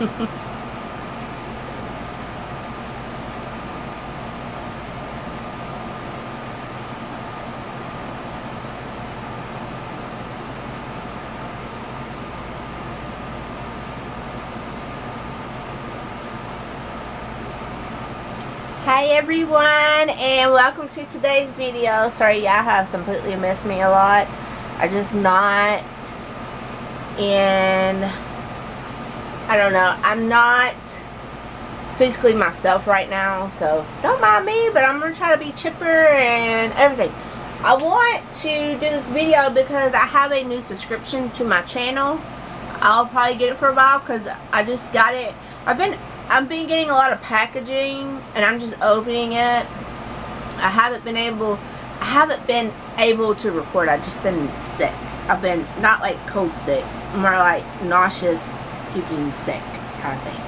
Hi everyone and welcome to today's video. Sorry y'all have completely missed me a lot. I just not in I don't know. I'm not physically myself right now so don't mind me but I'm gonna try to be chipper and everything. I want to do this video because I have a new subscription to my channel. I'll probably get it for a while because I just got it. I've been I've been getting a lot of packaging and I'm just opening it. I haven't been able I haven't been able to record. I've just been sick. I've been not like cold sick, more like nauseous, puking sick kind of thing.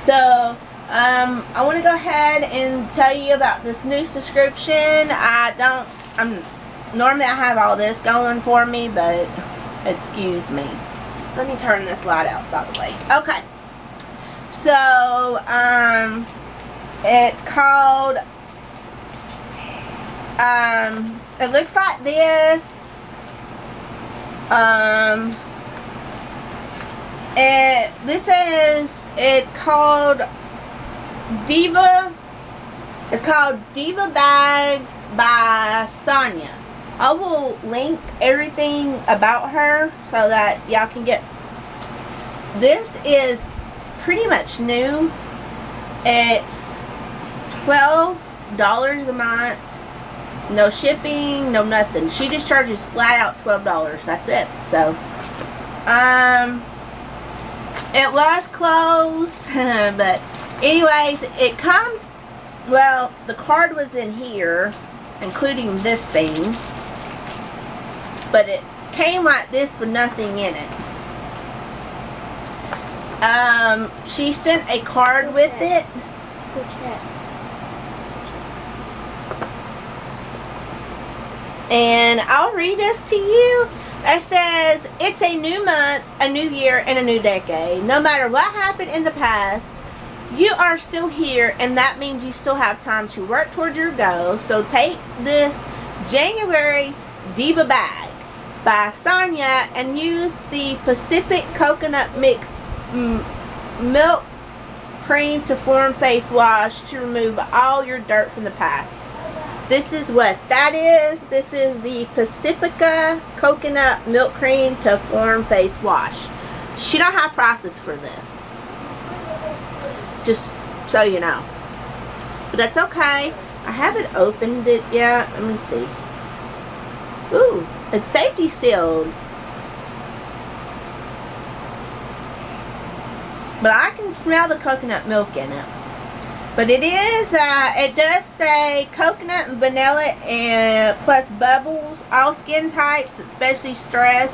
So um, I want to go ahead and tell you about this new subscription. I don't, I'm, normally I have all this going for me, but excuse me. Let me turn this light out, by the way. Okay. So, um, it's called, um, it looks like this. Um, it, this is, it's called Diva, it's called Diva Bag by Sonya. I will link everything about her so that y'all can get, this is pretty much new. It's $12 a month. No shipping, no nothing. She just charges flat out $12. That's it. So, um, it was closed, but anyways, it comes, well, the card was in here, including this thing, but it came like this with nothing in it. Um, she sent a card with it. And I'll read this to you. It says, it's a new month, a new year, and a new decade. No matter what happened in the past, you are still here, and that means you still have time to work towards your goals. So take this January Diva Bag by Sonya and use the Pacific Coconut Milk mm, milk cream to form face wash to remove all your dirt from the past. This is what that is. This is the Pacifica Coconut Milk Cream to Form Face Wash. She don't have process for this. Just so you know. But that's okay. I haven't opened it yet. Let me see. Ooh, it's safety sealed. But I can smell the coconut milk in it. But it is, uh, it does say coconut and vanilla and plus bubbles, all skin types, especially stress,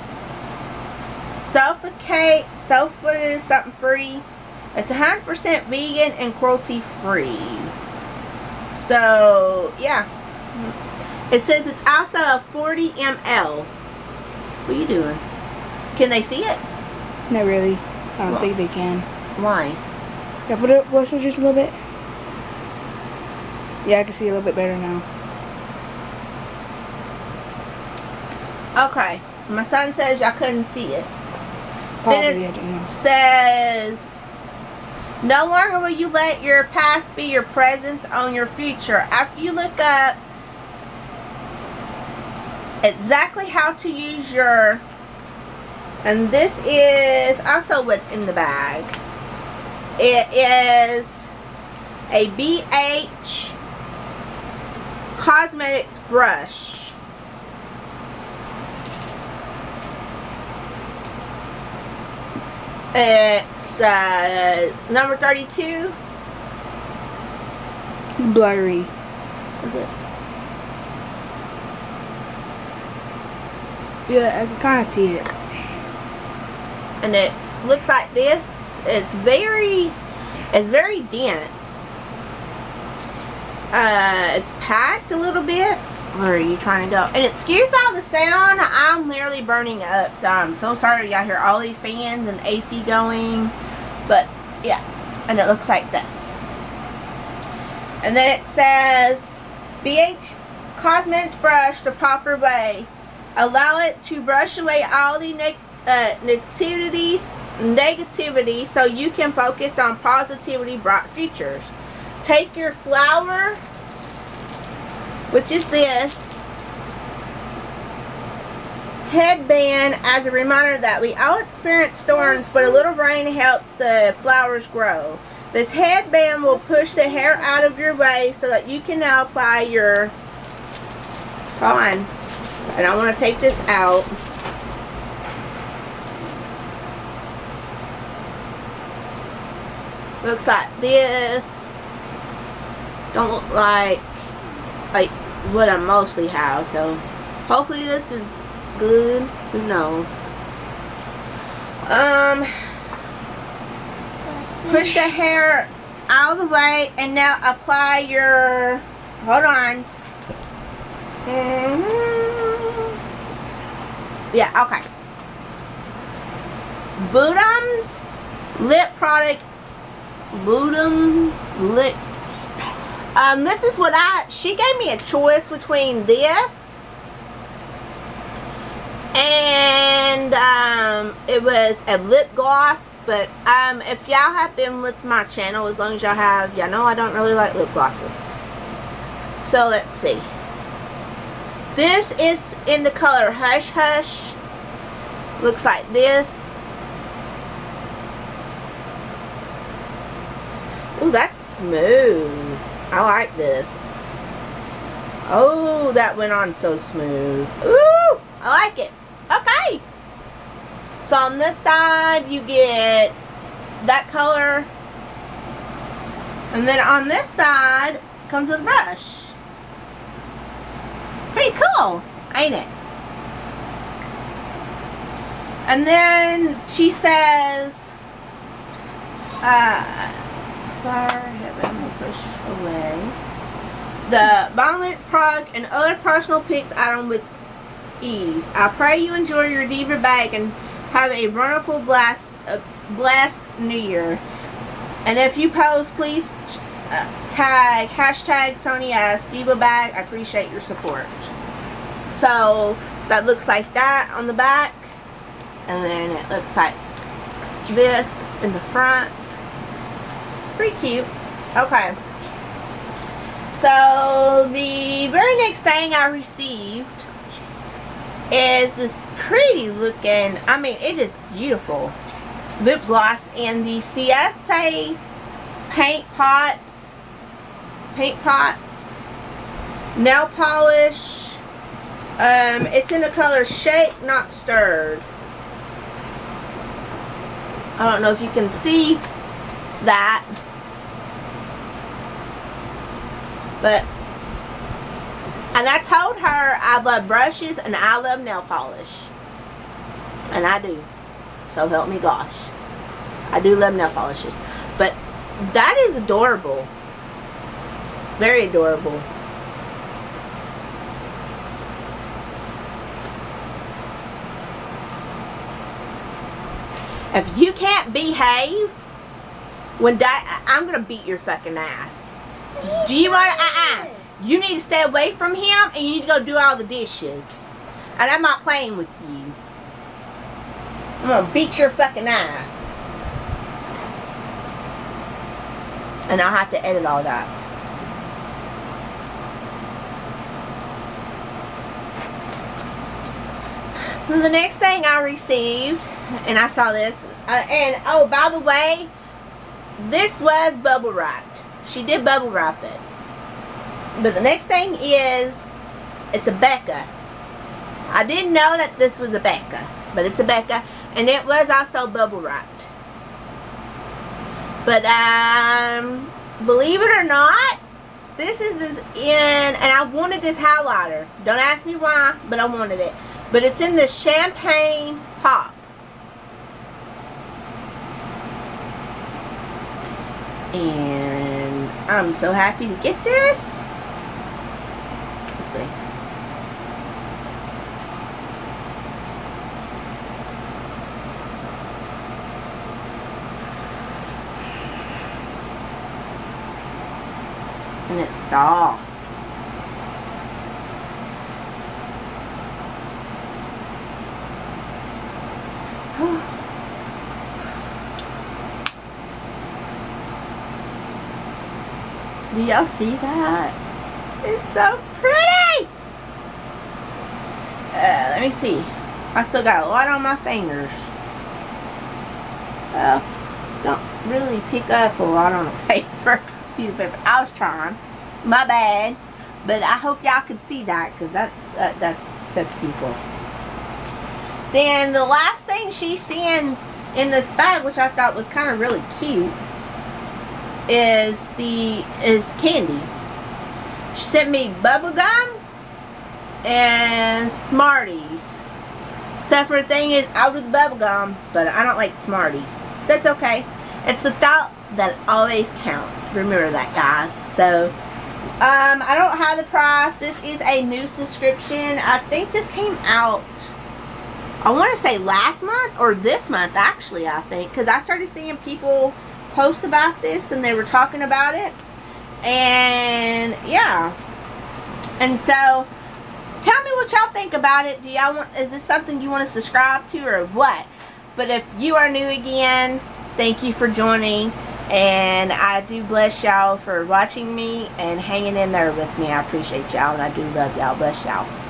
suffocate, sulfur, something free. It's 100% vegan and cruelty free. So, yeah. It says it's also 40 ml. What are you doing? Can they see it? Not really. I don't well, think they can. Why? Can I put it watch just a little bit. Yeah, I can see a little bit better now. Okay. My son says I couldn't see it. Probably, then it says, no longer will you let your past be your presence on your future. After you look up exactly how to use your, and this is also what's in the bag. It is a BH Cosmetics brush. It's uh, number 32. It's blurry. Is it? Yeah, I can kind of see it. And it looks like this it's very it's very dense uh it's packed a little bit where are you trying to go and excuse all the sound i'm literally burning up so i'm so sorry y'all hear all these fans and ac going but Yeah, and it looks like this. And then it says, BH Cosmetics brush the proper way. Allow it to brush away all the uh, negativities, negativity so you can focus on positivity, bright futures. Take your flower, which is this, headband as a reminder that we all experience storms, but a little rain helps the flowers grow. This headband will push the hair out of your way so that you can now apply your, on, and I want to take this out. Looks like this. Don't look like, like what I mostly have, so hopefully this is good. Who knows? Um, push the hair out of the way and now apply your, hold on. Yeah, okay. Budum's lip product. Budum's lip. Um, this is what I, she gave me a choice between this and um, it was a lip gloss but um, if y'all have been with my channel as long as y'all have y'all know I don't really like lip glosses. So let's see. This is in the color Hush Hush. Looks like this. Oh that's smooth I like this oh that went on so smooth ooh I like it Okay. So on this side you get that color. And then on this side comes with a brush. Pretty cool, ain't it? And then she says, uh, flower heaven push away. The Bonnet product and other personal picks item with ease. I pray you enjoy your Diva bag and have a wonderful blast, uh, blessed New Year. And if you post, please uh, tag hashtag Sonya Diva bag. I appreciate your support. So that looks like that on the back, and then it looks like this in the front. Pretty cute. Okay. So the very next thing I received is this pretty looking, I mean, it is beautiful lip gloss in the Siete paint pots, paint pots, nail polish. Um, it's in the color Shake Not Stirred. I don't know if you can see that. But and I told her I love brushes and I love nail polish. And I do. So help me gosh. I do love nail polishes. But that is adorable. Very adorable. If you can't behave, when that I'm gonna beat your fucking ass. Do you want? Uh uh. You need to stay away from him and you need to go do all the dishes. And I'm not playing with you. I'm gonna beat your fucking ass. And I'll have to edit all that. The next thing I received, and I saw this, uh, and oh, by the way, this was bubble wrapped. She did bubble wrap it. But the next thing is, it's a Becca. I didn't know that this was a Becca, but it's a Becca, and it was also bubble wrapped. But um, believe it or not, this is in, and I wanted this highlighter. Don't ask me why, but I wanted it. But it's in the Champagne Pop. And I'm so happy to get this. Let's see. And it's soft. Do y'all see that? It's so pretty! Uh, let me see. I still got a lot on my fingers. Uh, don't really pick up a lot on a paper, piece of paper. I was trying. My bad. But I hope y'all can see that because that's, that, that's, that's beautiful. Then the last thing she sends in this bag, which I thought was kind of really cute, is the is candy. She sent me bubble gum and Smarties. Except for the thing is out with bubble gum, but I don't like Smarties. That's okay. It's the thought that always counts. Remember that, guys. So, um, I don't have the price. This is a new subscription. I think this came out, I want to say last month or this month, actually, I think. Because I started seeing people post about this and they were talking about it. And, yeah. And so, tell me what y'all think about it. Do y'all want, is this something you want to subscribe to or what? But if you are new again, thank you for joining. And I do bless y'all for watching me and hanging in there with me. I appreciate y'all and I do love y'all. Bless y'all.